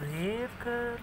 Блевка.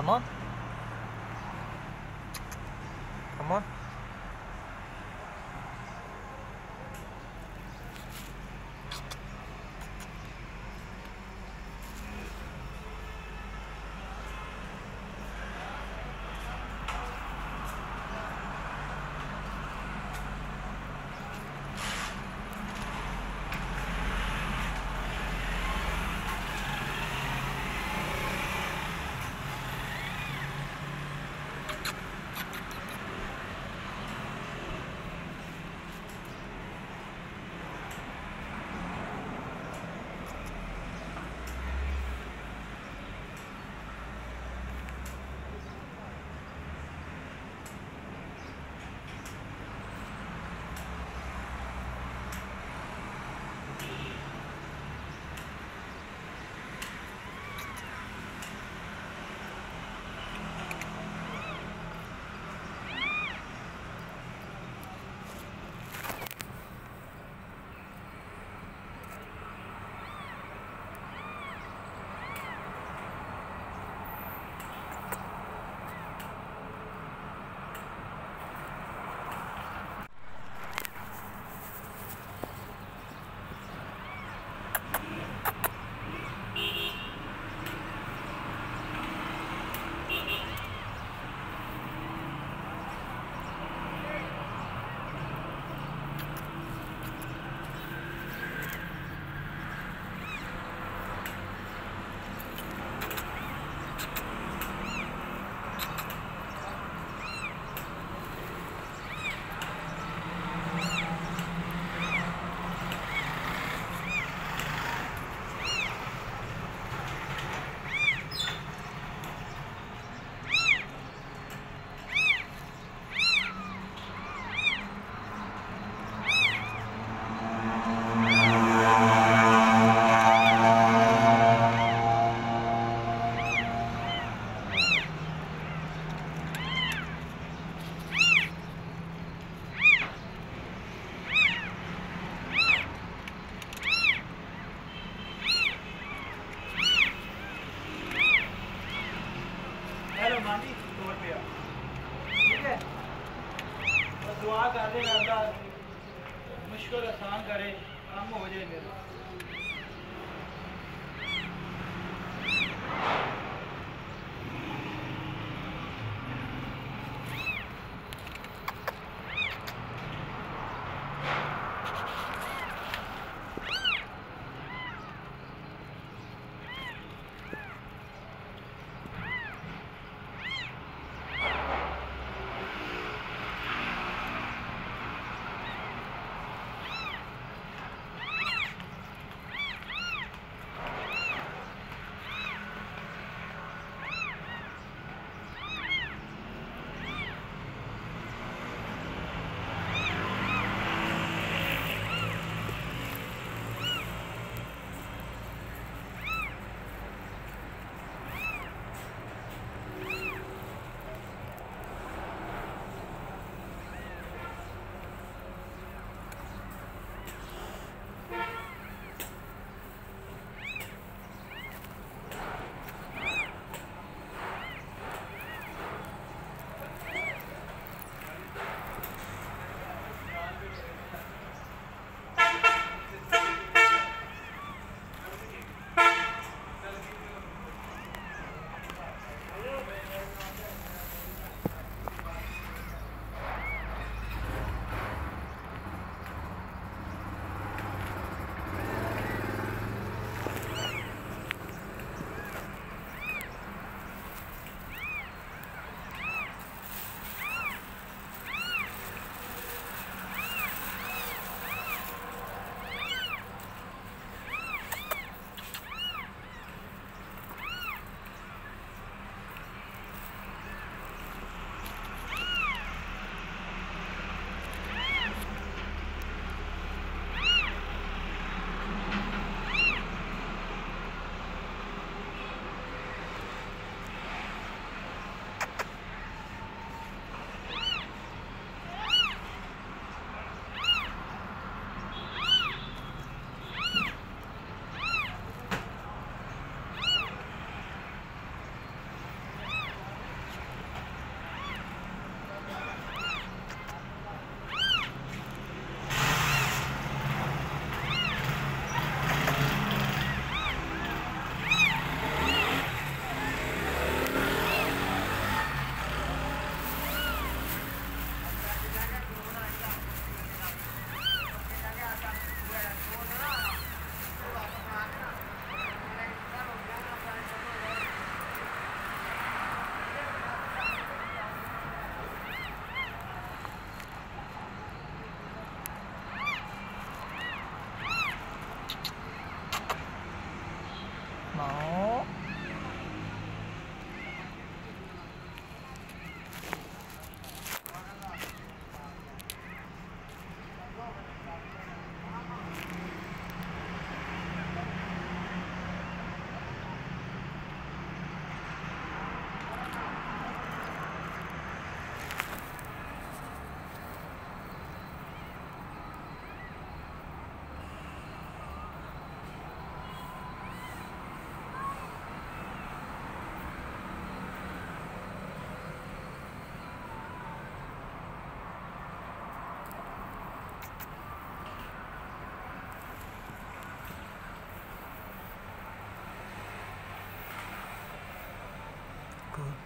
Come on.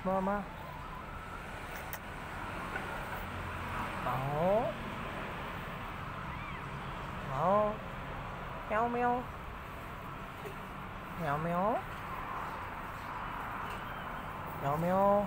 妈妈。好。好。喵喵。喵喵。喵喵。